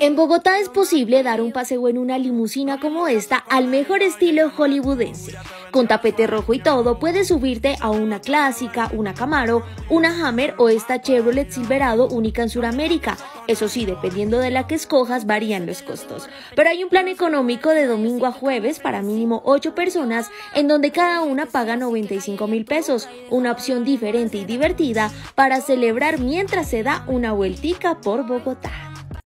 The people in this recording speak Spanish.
En Bogotá es posible dar un paseo en una limusina como esta al mejor estilo hollywoodense. Con tapete rojo y todo, puedes subirte a una clásica, una Camaro, una Hammer o esta Chevrolet Silverado única en Sudamérica. Eso sí, dependiendo de la que escojas, varían los costos. Pero hay un plan económico de domingo a jueves para mínimo 8 personas, en donde cada una paga 95 mil pesos. Una opción diferente y divertida para celebrar mientras se da una vueltica por Bogotá.